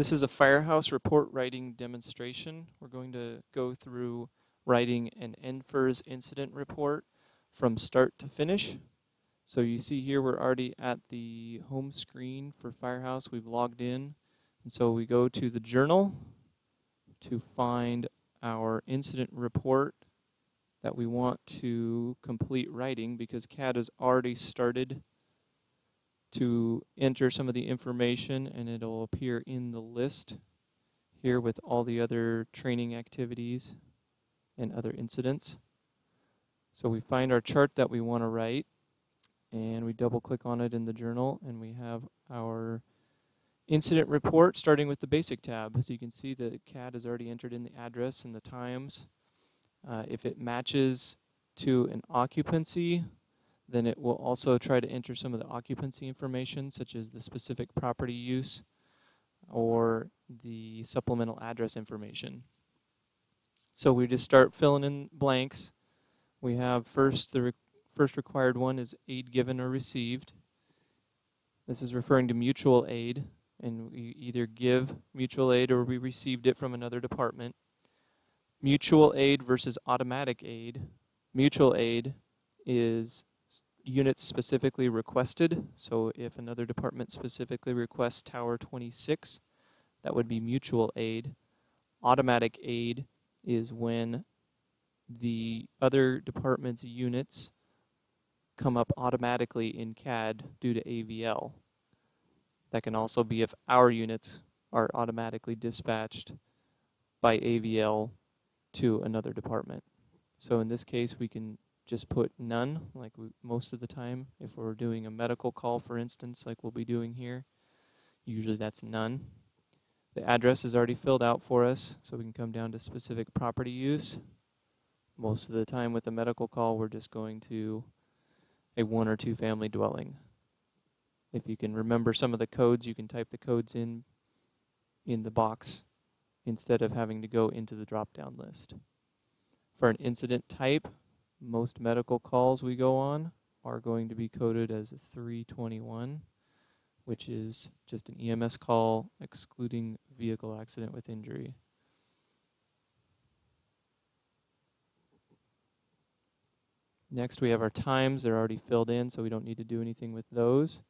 This is a firehouse report writing demonstration. We're going to go through writing an NFIRS incident report from start to finish. So you see here we're already at the home screen for Firehouse. We've logged in. And so we go to the journal to find our incident report that we want to complete writing because CAD has already started to enter some of the information and it'll appear in the list here with all the other training activities and other incidents. So we find our chart that we want to write and we double click on it in the journal and we have our incident report starting with the basic tab. As you can see the CAD has already entered in the address and the times. Uh, if it matches to an occupancy, then it will also try to enter some of the occupancy information, such as the specific property use or the supplemental address information. So we just start filling in blanks. We have first, the re first required one is aid given or received. This is referring to mutual aid, and we either give mutual aid or we received it from another department. Mutual aid versus automatic aid. Mutual aid is units specifically requested. So if another department specifically requests Tower 26, that would be mutual aid. Automatic aid is when the other department's units come up automatically in CAD due to AVL. That can also be if our units are automatically dispatched by AVL to another department. So in this case, we can just put none, like we, most of the time. If we're doing a medical call, for instance, like we'll be doing here, usually that's none. The address is already filled out for us, so we can come down to specific property use. Most of the time with a medical call, we're just going to a one or two family dwelling. If you can remember some of the codes, you can type the codes in in the box instead of having to go into the drop-down list. For an incident type, most medical calls we go on are going to be coded as 321, which is just an EMS call excluding vehicle accident with injury. Next, we have our times. They're already filled in, so we don't need to do anything with those.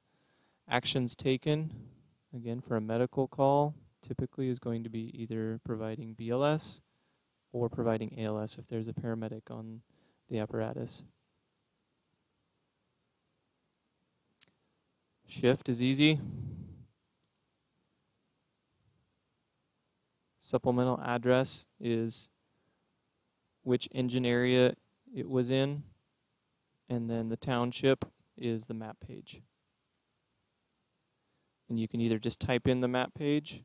Actions taken, again, for a medical call, typically is going to be either providing BLS or providing ALS if there's a paramedic on the apparatus. Shift is easy. Supplemental address is which engine area it was in, and then the township is the map page. And you can either just type in the map page,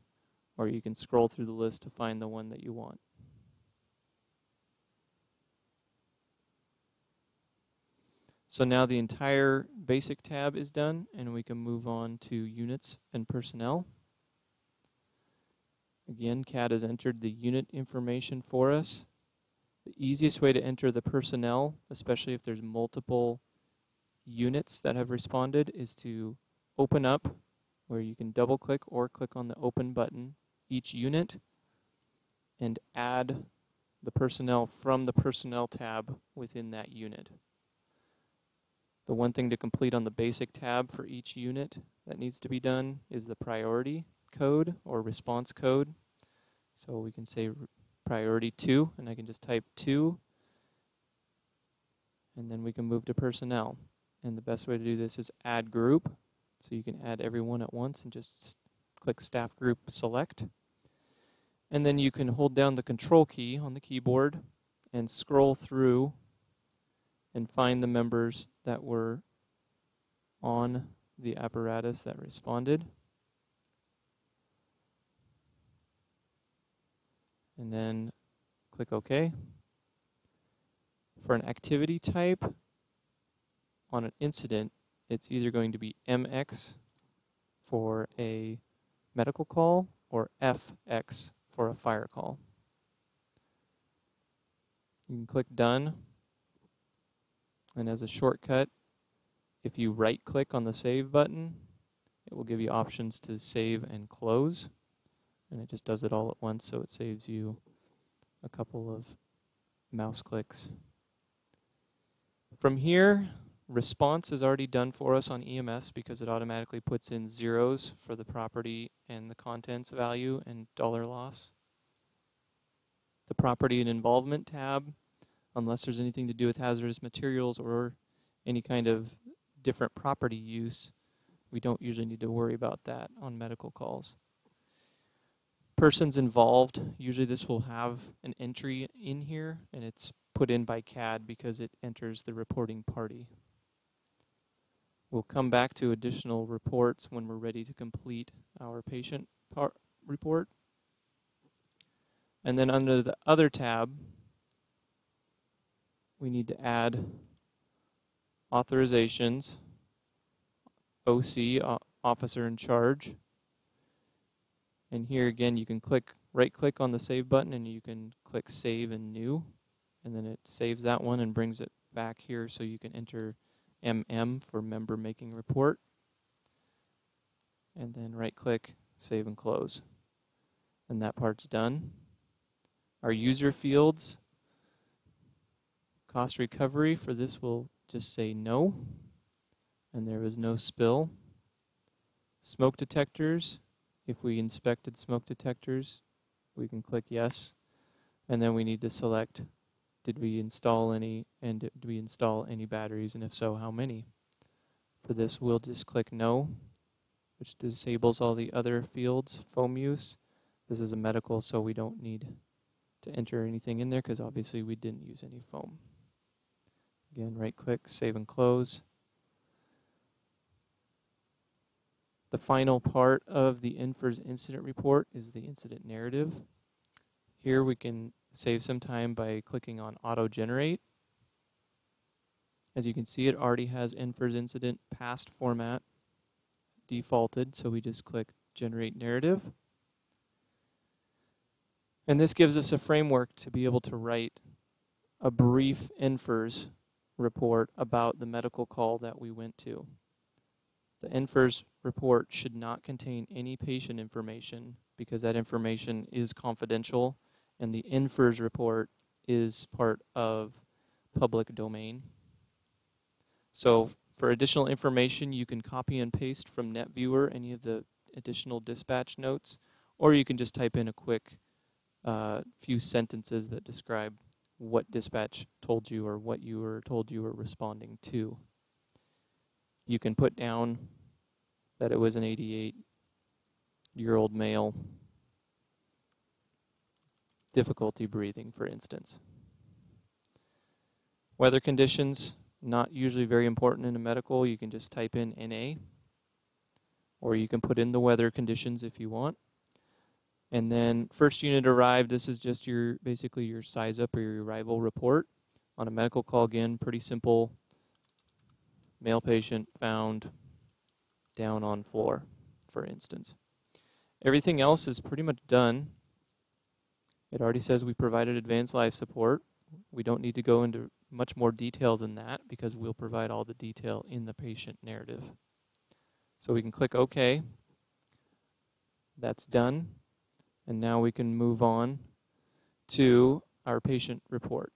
or you can scroll through the list to find the one that you want. So now the entire basic tab is done and we can move on to units and personnel. Again, CAD has entered the unit information for us. The easiest way to enter the personnel, especially if there's multiple units that have responded, is to open up where you can double click or click on the open button each unit and add the personnel from the personnel tab within that unit. The one thing to complete on the basic tab for each unit that needs to be done is the priority code or response code. So we can say priority 2, and I can just type 2, and then we can move to personnel. And the best way to do this is add group. So you can add everyone at once and just click staff group select. And then you can hold down the control key on the keyboard and scroll through and find the members that were on the apparatus that responded. And then click OK. For an activity type on an incident, it's either going to be MX for a medical call or FX for a fire call. You can click Done and as a shortcut, if you right click on the save button, it will give you options to save and close. and it just does it all at once, so it saves you a couple of mouse clicks. From here, response is already done for us on EMS because it automatically puts in zeros for the property and the contents value and dollar loss. The property and involvement tab, unless there's anything to do with hazardous materials or any kind of different property use, we don't usually need to worry about that on medical calls. Persons involved, usually this will have an entry in here and it's put in by CAD because it enters the reporting party. We'll come back to additional reports when we're ready to complete our patient report. And then under the other tab, we need to add authorizations, OC, officer in charge. And here again, you can click, right click on the save button and you can click save and new. And then it saves that one and brings it back here so you can enter MM for member making report. And then right click, save and close. And that part's done. Our user fields, cost recovery for this will just say no. And there was no spill. Smoke detectors, if we inspected smoke detectors, we can click yes. And then we need to select did we install any, and did we install any batteries, and if so, how many? For this, we'll just click No, which disables all the other fields, foam use. This is a medical, so we don't need to enter anything in there because obviously we didn't use any foam. Again, right click, save and close. The final part of the NFIRS incident report is the incident narrative. Here we can save some time by clicking on auto generate. As you can see, it already has NFIRS incident past format defaulted, so we just click generate narrative. And this gives us a framework to be able to write a brief NFIRS report about the medical call that we went to. The NFIRS report should not contain any patient information because that information is confidential and the NFIRS report is part of public domain. So for additional information, you can copy and paste from NetViewer any of the additional dispatch notes, or you can just type in a quick uh, few sentences that describe what dispatch told you or what you were told you were responding to. You can put down that it was an 88 year old male difficulty breathing, for instance. Weather conditions, not usually very important in a medical. You can just type in NA, or you can put in the weather conditions if you want. And then first unit arrived, this is just your basically your size up or your arrival report. On a medical call again, pretty simple. Male patient found down on floor, for instance. Everything else is pretty much done. It already says we provided advanced life support. We don't need to go into much more detail than that because we'll provide all the detail in the patient narrative. So we can click OK. That's done. And now we can move on to our patient report.